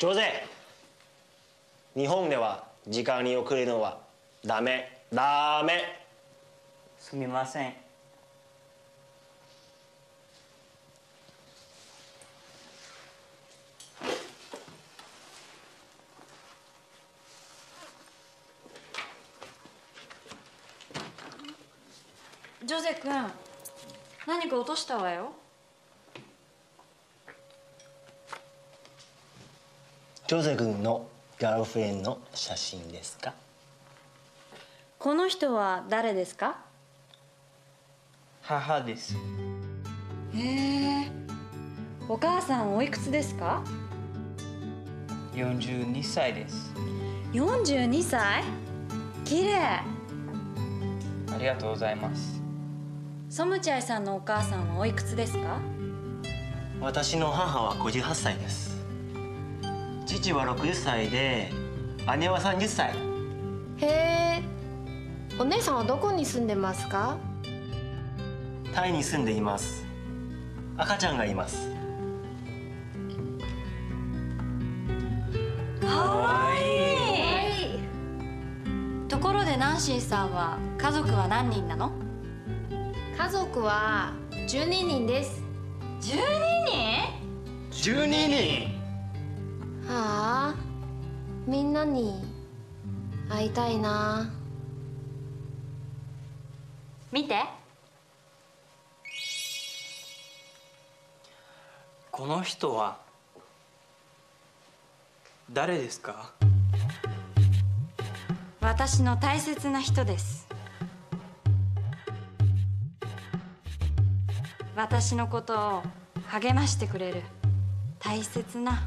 ジョゼ日本では時間に遅れるのはダメ。ダメ。すみません。ジョゼ君何か落としたわよジョゼ君のガールフレンドの写真ですか？この人は誰ですか？母です。へえ。お母さんおいくつですか？42歳です。42歳？綺麗。ありがとうございます。ソムチャイさんのお母さんはおいくつですか？私の母は58歳です父は60歳で姉は30歳。へえ。お姉さんはどこに住んでますか？タイに住んでいます。赤ちゃんがいます。かわいい。ところでナンシーさんは家族は何人なの？家族は12人です。12人？12人はあみんなに会いたいな。見て。この人は誰ですか？私の大切な人です。私のことを励ましてくれる大切な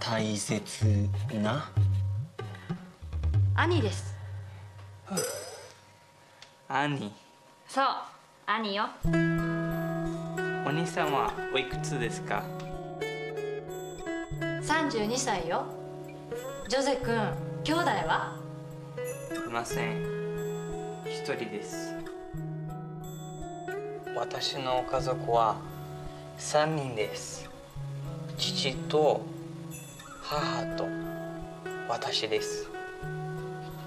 大切な？兄です。兄。そう兄よ。お兄さんはおいくつですか？32歳よ。ジョゼ君兄弟は？いません。一人です。私の家族は3人です。父と母と私です。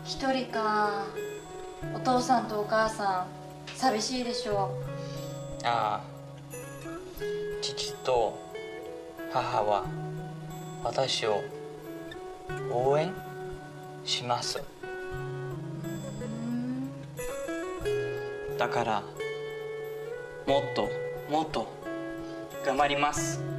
一人かお父さんとお母さん寂しいでしょああ父と母は私を応援します。だからもっともっと頑張ります